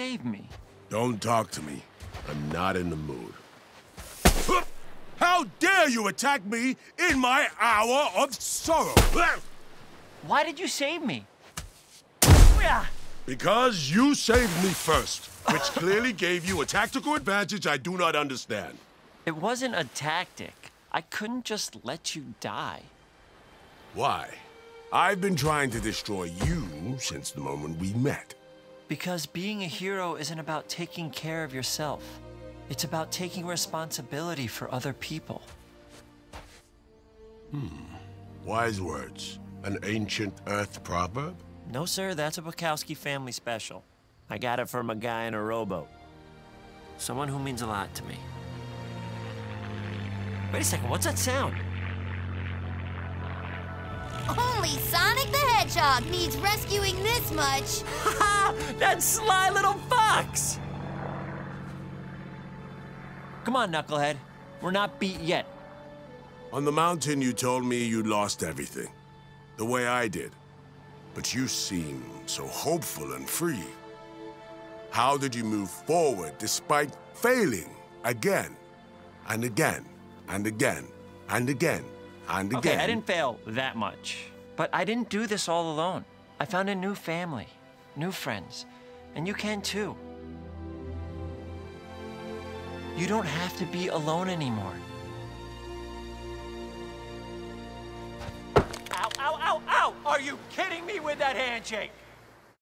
save me. Don't talk to me. I'm not in the mood. How dare you attack me in my hour of sorrow? Why did you save me? Because you saved me first, which clearly gave you a tactical advantage I do not understand. It wasn't a tactic. I couldn't just let you die. Why? I've been trying to destroy you since the moment we met. Because being a hero isn't about taking care of yourself. It's about taking responsibility for other people. Hmm. Wise words. An ancient Earth proverb? No, sir, that's a Wachowski family special. I got it from a guy in a rowboat. Someone who means a lot to me. Wait a second, what's that sound? Only Sonic the Hedgehog needs rescuing this much. Ha! that sly little fox! Come on, Knucklehead. We're not beat yet. On the mountain, you told me you'd lost everything. The way I did. But you seem so hopeful and free. How did you move forward despite failing again and again and again and again and Okay, again? I didn't fail that much. But I didn't do this all alone. I found a new family, new friends, and you can too. You don't have to be alone anymore. Ow, ow, ow, ow! Are you kidding me with that handshake?